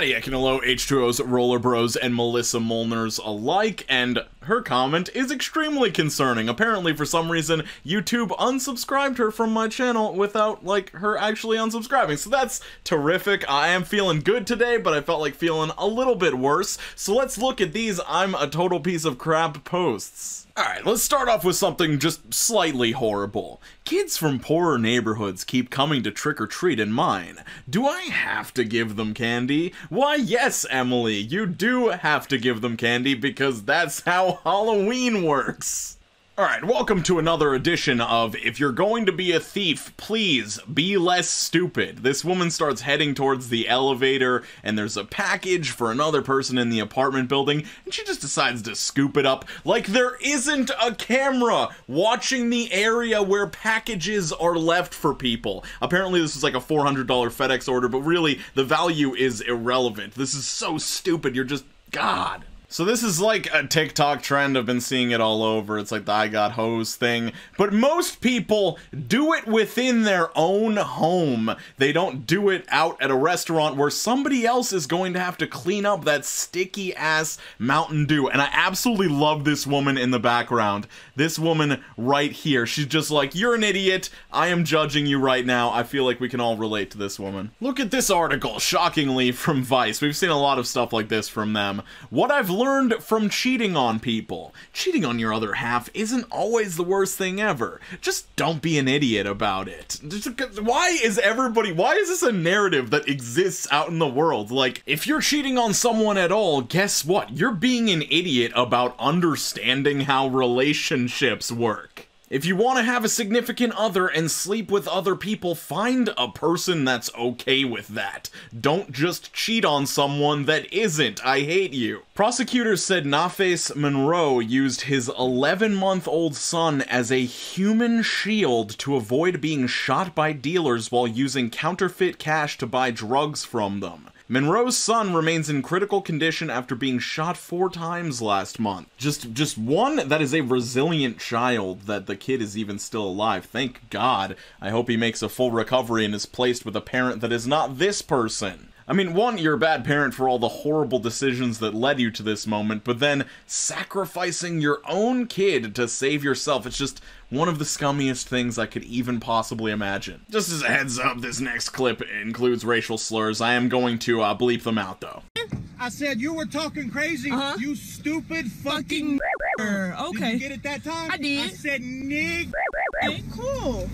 Howdy, Ekinolo, H2O's, Roller Bros, and Melissa Molnar's alike, and her comment is extremely concerning. Apparently, for some reason, YouTube unsubscribed her from my channel without, like, her actually unsubscribing. So that's terrific. I am feeling good today, but I felt like feeling a little bit worse. So let's look at these I'm a total piece of crap posts. Alright, let's start off with something just slightly horrible. Kids from poorer neighborhoods keep coming to trick or treat in mine. Do I have to give them candy? Why, yes, Emily, you do have to give them candy because that's how Halloween works. Alright, welcome to another edition of If You're Going to Be a Thief, Please Be Less Stupid. This woman starts heading towards the elevator, and there's a package for another person in the apartment building, and she just decides to scoop it up like there isn't a camera watching the area where packages are left for people. Apparently, this is like a $400 FedEx order, but really, the value is irrelevant. This is so stupid, you're just. God. So this is like a TikTok trend. I've been seeing it all over. It's like the I got hose thing. But most people do it within their own home. They don't do it out at a restaurant where somebody else is going to have to clean up that sticky ass Mountain Dew. And I absolutely love this woman in the background. This woman right here. She's just like, you're an idiot. I am judging you right now. I feel like we can all relate to this woman. Look at this article, shockingly, from Vice. We've seen a lot of stuff like this from them. What I've learned from cheating on people. Cheating on your other half isn't always the worst thing ever. Just don't be an idiot about it. Why is everybody, why is this a narrative that exists out in the world? Like, if you're cheating on someone at all, guess what? You're being an idiot about understanding how relationships work. If you want to have a significant other and sleep with other people, find a person that's okay with that. Don't just cheat on someone that isn't. I hate you. Prosecutors said Nafees Monroe used his 11 month old son as a human shield to avoid being shot by dealers while using counterfeit cash to buy drugs from them. Monroe's son remains in critical condition after being shot four times last month. Just just one that is a resilient child that the kid is even still alive. Thank God. I hope he makes a full recovery and is placed with a parent that is not this person. I mean, one, you're a bad parent for all the horrible decisions that led you to this moment, but then sacrificing your own kid to save yourself, it's just one of the scummiest things I could even possibly imagine. Just as a heads up, this next clip includes racial slurs. I am going to uh, bleep them out, though. I said you were talking crazy. Uh-huh. You stupid fucking. Okay. Did you get it that time? I did. I said nig. Okay, cool.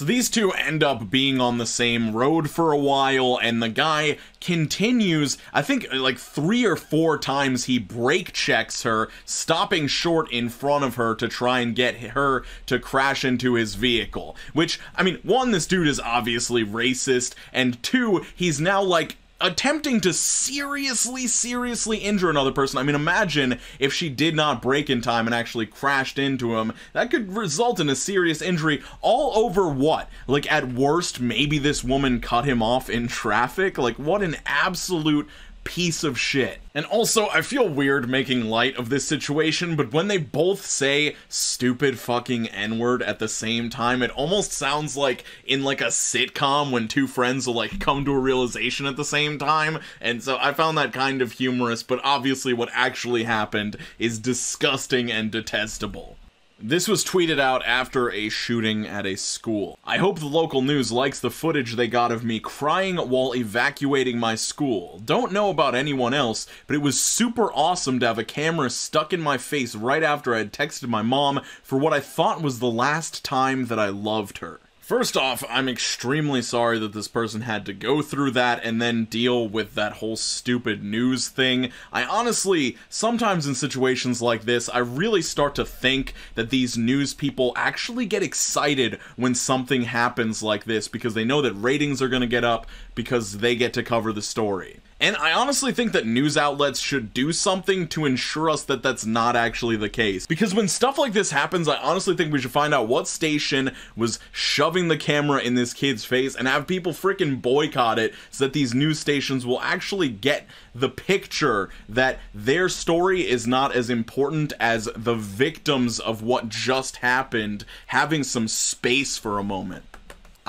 So these two end up being on the same road for a while, and the guy continues, I think like three or four times he brake checks her, stopping short in front of her to try and get her to crash into his vehicle. Which, I mean, one, this dude is obviously racist, and two, he's now like attempting to seriously, seriously injure another person. I mean, imagine if she did not brake in time and actually crashed into him. That could result in a serious injury. All over what? Like, at worst, maybe this woman cut him off in traffic? Like, what an absolute piece of shit. And also, I feel weird making light of this situation, but when they both say stupid fucking N-word at the same time, it almost sounds like in like a sitcom when two friends will like come to a realization at the same time. And so I found that kind of humorous, but obviously what actually happened is disgusting and detestable. This was tweeted out after a shooting at a school. I hope the local news likes the footage they got of me crying while evacuating my school. Don't know about anyone else, but it was super awesome to have a camera stuck in my face right after I had texted my mom for what I thought was the last time that I loved her. First off, I'm extremely sorry that this person had to go through that and then deal with that whole stupid news thing. I honestly, sometimes in situations like this, I really start to think that these news people actually get excited when something happens like this because they know that ratings are going to get up because they get to cover the story. And I honestly think that news outlets should do something to ensure us that that's not actually the case. Because when stuff like this happens, I honestly think we should find out what station was shoving the camera in this kid's face and have people freaking boycott it so that these news stations will actually get the picture that their story is not as important as the victims of what just happened having some space for a moment.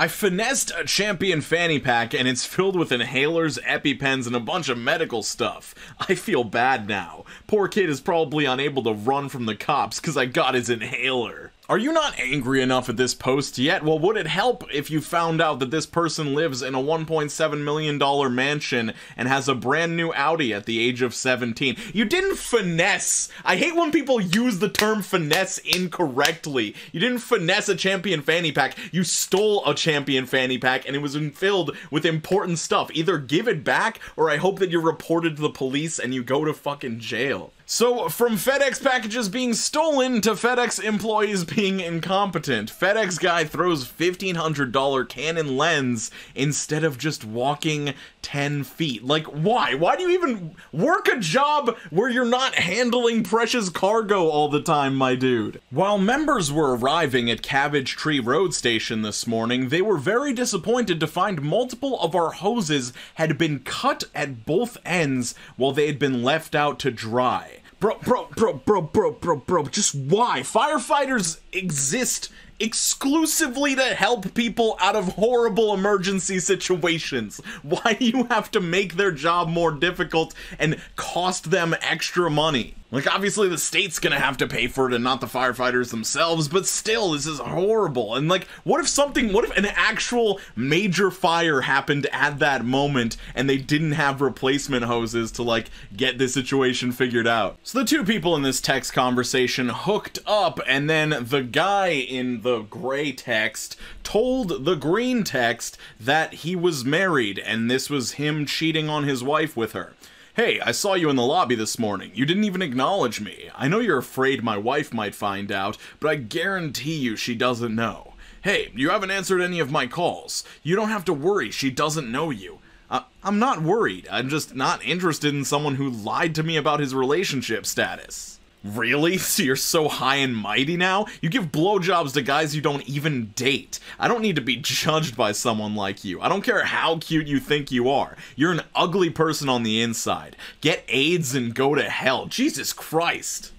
I finessed a champion fanny pack and it's filled with inhalers, EpiPens, and a bunch of medical stuff. I feel bad now. Poor kid is probably unable to run from the cops because I got his inhaler. Are you not angry enough at this post yet? Well, would it help if you found out that this person lives in a $1.7 million mansion and has a brand new Audi at the age of 17? You didn't finesse. I hate when people use the term finesse incorrectly. You didn't finesse a champion fanny pack. You stole a champion fanny pack and it was filled with important stuff. Either give it back or I hope that you're reported to the police and you go to fucking jail. So, from FedEx packages being stolen to FedEx employees being incompetent, FedEx guy throws $1,500 Canon lens instead of just walking 10 feet. Like, why? Why do you even work a job where you're not handling precious cargo all the time, my dude? While members were arriving at Cabbage Tree Road Station this morning, they were very disappointed to find multiple of our hoses had been cut at both ends while they had been left out to dry. Bro, bro, bro, bro, bro, bro, bro, just why? Firefighters exist exclusively to help people out of horrible emergency situations. Why do you have to make their job more difficult and cost them extra money? Like, obviously, the state's gonna have to pay for it and not the firefighters themselves, but still, this is horrible. And, like, what if something, what if an actual major fire happened at that moment and they didn't have replacement hoses to, like, get this situation figured out? So, the two people in this text conversation hooked up, and then the guy in the gray text told the green text that he was married and this was him cheating on his wife with her. Hey, I saw you in the lobby this morning. You didn't even acknowledge me. I know you're afraid my wife might find out, but I guarantee you she doesn't know. Hey, you haven't answered any of my calls. You don't have to worry, she doesn't know you. Uh, I'm not worried. I'm just not interested in someone who lied to me about his relationship status. Really? So you're so high and mighty now? You give blowjobs to guys you don't even date. I don't need to be judged by someone like you. I don't care how cute you think you are. You're an ugly person on the inside. Get AIDS and go to hell. Jesus Christ.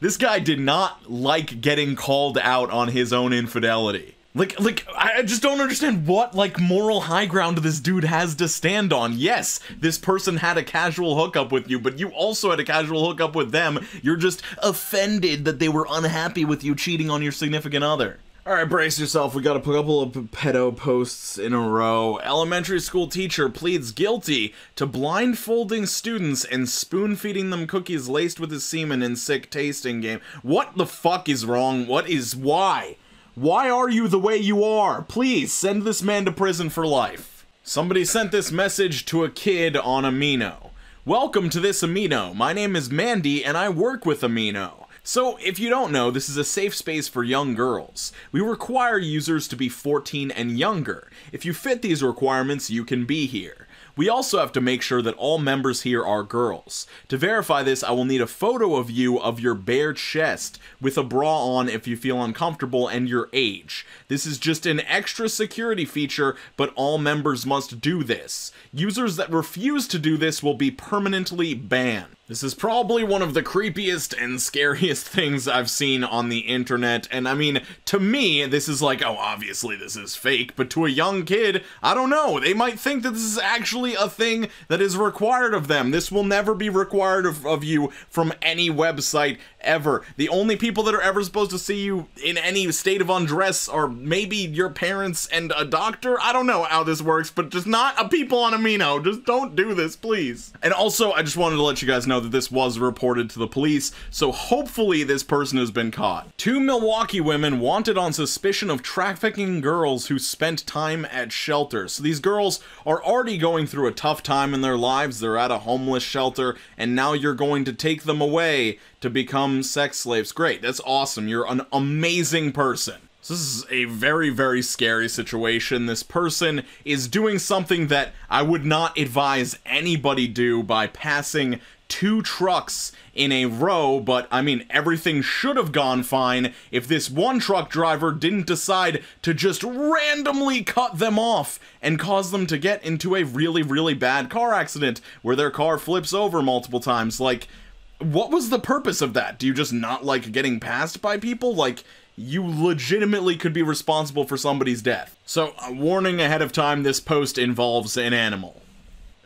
This guy did not like getting called out on his own infidelity. Like, like, I just don't understand what, like, moral high ground this dude has to stand on. Yes, this person had a casual hookup with you, but you also had a casual hookup with them. You're just offended that they were unhappy with you cheating on your significant other. Alright, brace yourself. We got a couple of pedo posts in a row. Elementary school teacher pleads guilty to blindfolding students and spoon feeding them cookies laced with his semen in sick tasting game. What the fuck is wrong? What is why? Why are you the way you are? Please send this man to prison for life. Somebody sent this message to a kid on Amino. Welcome to this Amino. My name is Mandy and I work with Amino. So, if you don't know, this is a safe space for young girls. We require users to be 14 and younger. If you fit these requirements, you can be here. We also have to make sure that all members here are girls. To verify this, I will need a photo of you of your bare chest with a bra on if you feel uncomfortable and your age. This is just an extra security feature, but all members must do this. Users that refuse to do this will be permanently banned. This is probably one of the creepiest and scariest things I've seen on the internet, and I mean, to me, this is like, oh, obviously this is fake, but to a young kid, I don't know, they might think that this is actually a thing that is required of them. This will never be required of, of you from any website ever. The only people that are ever supposed to see you in any state of undress are maybe your parents and a doctor. I don't know how this works, but just not a people on Amino. Just don't do this, please. And also, I just wanted to let you guys know that this was reported to the police, so hopefully this person has been caught. Two Milwaukee women wanted on suspicion of trafficking girls who spent time at shelters. So these girls are already going through a tough time in their lives. They're at a homeless shelter, and now you're going to take them away to become sex slaves. Great, that's awesome. You're an amazing person. So this is a very, very scary situation. This person is doing something that I would not advise anybody do by passing two trucks in a row, but I mean, everything should have gone fine if this one truck driver didn't decide to just randomly cut them off and cause them to get into a really, really bad car accident where their car flips over multiple times. Like, what was the purpose of that? Do you just not like getting passed by people? Like, you legitimately could be responsible for somebody's death. So, uh, warning ahead of time this post involves an animal.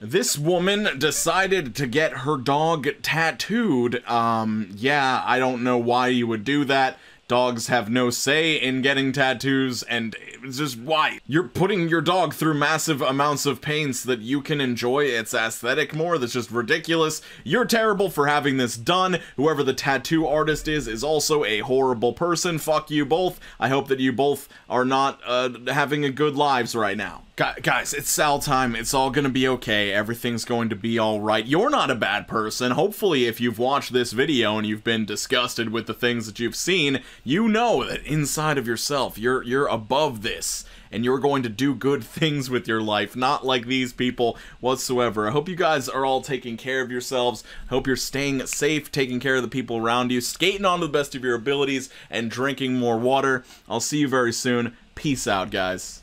This woman decided to get her dog tattooed. Um, yeah, I don't know why you would do that. Dogs have no say in getting tattoos, and it's just why? You're putting your dog through massive amounts of pain so that you can enjoy its aesthetic more. That's just ridiculous. You're terrible for having this done. Whoever the tattoo artist is, is also a horrible person. Fuck you both. I hope that you both are not uh, having a good lives right now. Guys, it's Sal time. It's all gonna be okay. Everything's going to be alright. You're not a bad person. Hopefully, if you've watched this video and you've been disgusted with the things that you've seen, you know that inside of yourself, you're you're above this and you're going to do good things with your life, not like these people whatsoever. I hope you guys are all taking care of yourselves. I Hope you're staying safe, taking care of the people around you, skating on to the best of your abilities, and drinking more water. I'll see you very soon. Peace out, guys.